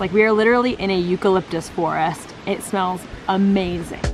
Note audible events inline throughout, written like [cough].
Like we are literally in a eucalyptus forest. It smells amazing.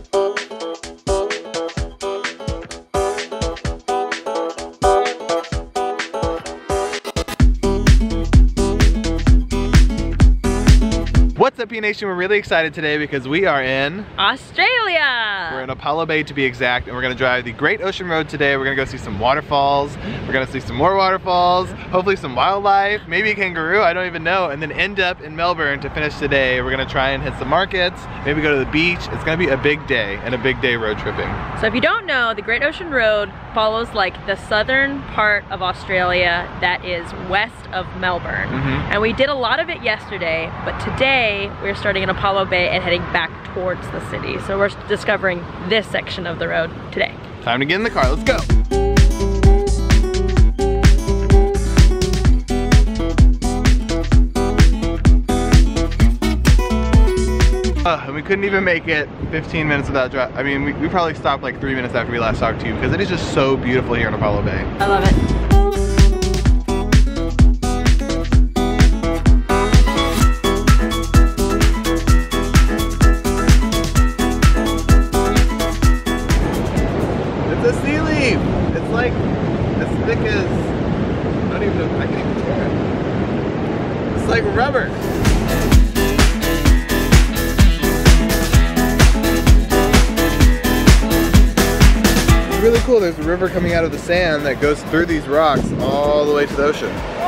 What's up, P Nation? We're really excited today because we are in Australia! We're in Apollo Bay to be exact, and we're gonna drive the Great Ocean Road today. We're gonna go see some waterfalls. We're gonna see some more waterfalls, hopefully some wildlife, maybe a kangaroo, I don't even know, and then end up in Melbourne to finish today. We're gonna try and hit some markets, maybe go to the beach. It's gonna be a big day and a big day road tripping. So if you don't know, the Great Ocean Road follows like the southern part of Australia that is west of Melbourne. Mm -hmm. And we did a lot of it yesterday, but today we're starting in Apollo Bay and heading back towards the city. So we're discovering this section of the road today. Time to get in the car, let's go. Uh, and we couldn't even make it 15 minutes without drive. I mean, we, we probably stopped like three minutes after we last talked to you because it is just so beautiful here in Apollo Bay. I love it. It's a sea leaf! It's like as really cool, there's a river coming out of the sand that goes through these rocks all the way to the ocean.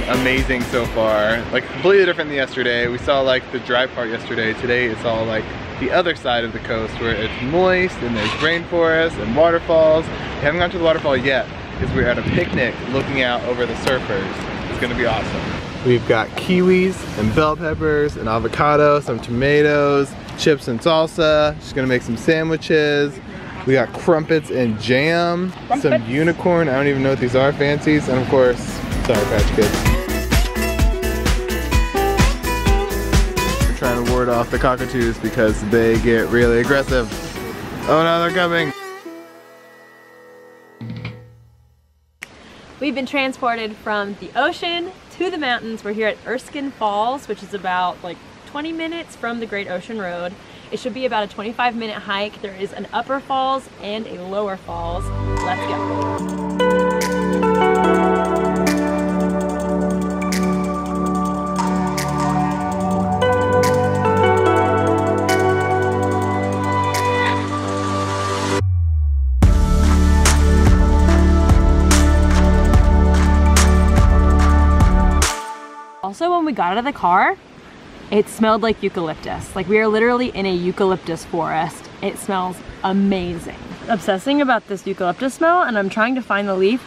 Been amazing so far. Like completely different than yesterday. We saw like the dry part yesterday. Today it's all like the other side of the coast where it's moist and there's rainforest and waterfalls. We haven't gone to the waterfall yet because we're at a picnic looking out over the surfers. It's gonna be awesome. We've got kiwis and bell peppers and avocado, some tomatoes, chips and salsa. She's gonna make some sandwiches. We got crumpets and jam, crumpets. some unicorn, I don't even know what these are, fancies, and of course, Sour Patch Kids. We're trying to ward off the cockatoos because they get really aggressive. Oh no, they're coming. We've been transported from the ocean to the mountains. We're here at Erskine Falls, which is about like 20 minutes from the Great Ocean Road. It should be about a 25 minute hike. There is an upper falls and a lower falls. Let's go. When we got out of the car, it smelled like eucalyptus. Like we are literally in a eucalyptus forest. It smells amazing. Obsessing about this eucalyptus smell and I'm trying to find the leaf.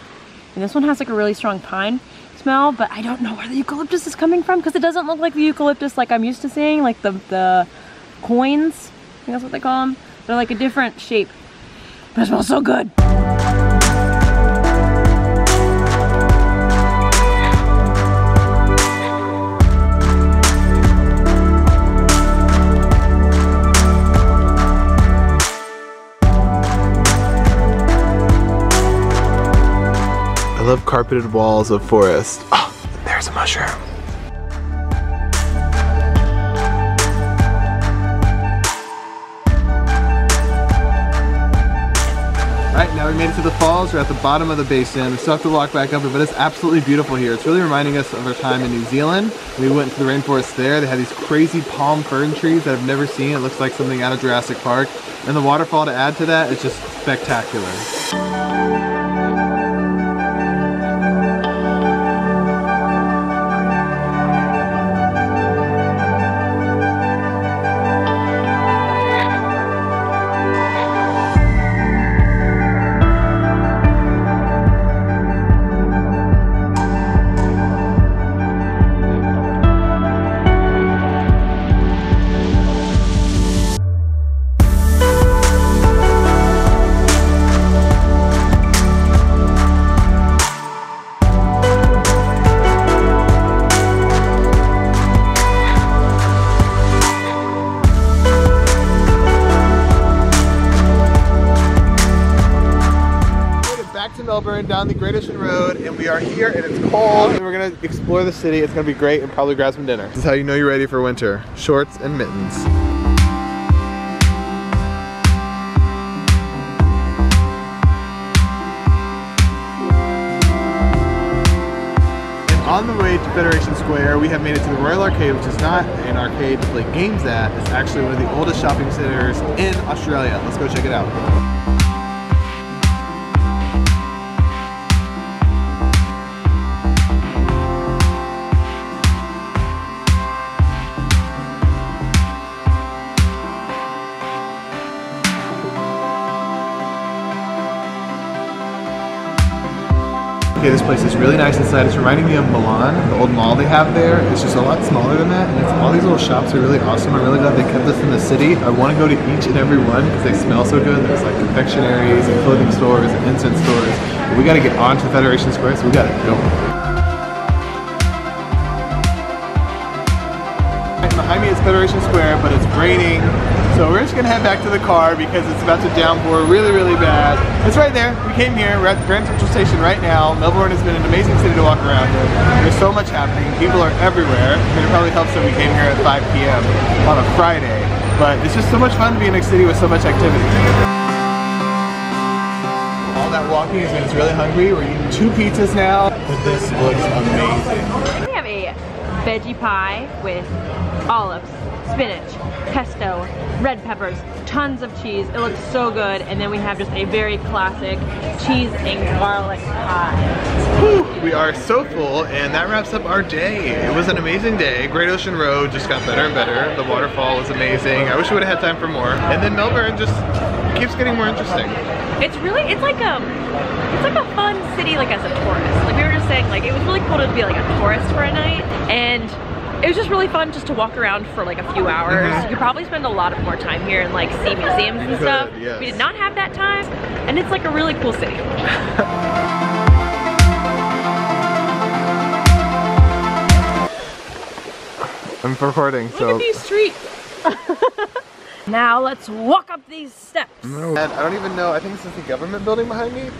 And this one has like a really strong pine smell, but I don't know where the eucalyptus is coming from because it doesn't look like the eucalyptus like I'm used to seeing, like the, the coins. I think that's what they call them. They're like a different shape. But it smells so good. Love carpeted walls of forest. Oh, there's a mushroom. Alright, now we made it to the falls. We're at the bottom of the basin. We still have to walk back up it, but it's absolutely beautiful here. It's really reminding us of our time in New Zealand. We went to the rainforest there. They had these crazy palm fern trees that I've never seen. It looks like something out of Jurassic Park. And the waterfall to add to that is just spectacular. And we are here and it's cold and we're gonna explore the city. It's gonna be great and probably grab some dinner. This is how you know you're ready for winter. Shorts and mittens. And on the way to Federation Square, we have made it to the Royal Arcade, which is not an arcade to play games at. It's actually one of the oldest shopping centers in Australia. Let's go check it out. Okay, this place is really nice inside. It's reminding me of Milan, the old mall they have there. It's just a lot smaller than that, and it's, all these little shops are really awesome. I'm really glad they kept this in the city. I want to go to each and every one because they smell so good. There's like confectionaries and clothing stores and incense stores. But we got to get on to Federation Square, so we got to go. Behind me is Federation Square, but it's raining. So we're just gonna head back to the car because it's about to downpour really, really bad. It's right there. We came here. We're at the Grand Central Station right now. Melbourne has been an amazing city to walk around in. There's so much happening. People are everywhere. Mean, it probably helps that we came here at 5 p.m. on a Friday. But it's just so much fun to be in a city with so much activity. All that walking has made us really hungry. We're eating two pizzas now, but this looks amazing. We veggie pie with olives, spinach, pesto, red peppers, tons of cheese. It looks so good. And then we have just a very classic cheese and garlic pie. Whew, we are so full and that wraps up our day. It was an amazing day. Great Ocean Road just got better and better. The waterfall was amazing. I wish we would have had time for more. And then Melbourne just keeps getting more interesting. It's really, it's like um, it's like a fun city like as a tourist. Like we were just saying, like it was really cool to be like a tourist for a night and it was just really fun just to walk around for like a few hours. Mhm. You could probably spend a lot of more time here and like see museums and could, stuff. yes. We did not have that time and it's like a really cool city. [laughs] I'm recording, Look at these streets. [laughs] now let's walk up these steps. And I don't even know, I think this is the government building behind me.